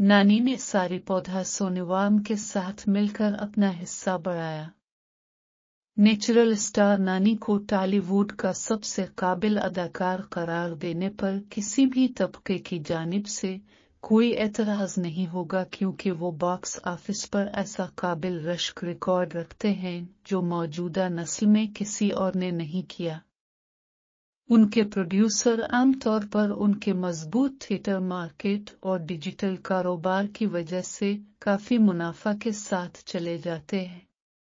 नानी ने सारी पौधा सोनेवाम के साथ मिलकर अपना हिस्सा बढ़ाया। नेचुरल स्टार नानी को टॉलीवुड का सबसे काबिल अदाकार करार देने पर किसी भी तबके की जानिब से कोई एतराज़ नहीं होगा क्योंकि वो बॉक्स ऑफ़िस पर ऐसा काबिल रश्क रिकॉर्ड रखते हैं जो मौजूदा नस्ल में किसी और ने नहीं किया। उनके प्रोड्यूसर आमतौर पर उनके मज़बूत थिएटर मार्केट और डिजिटल कारोबार की वजह से काफ़ी मुनाफा के साथ चले जाते हैं।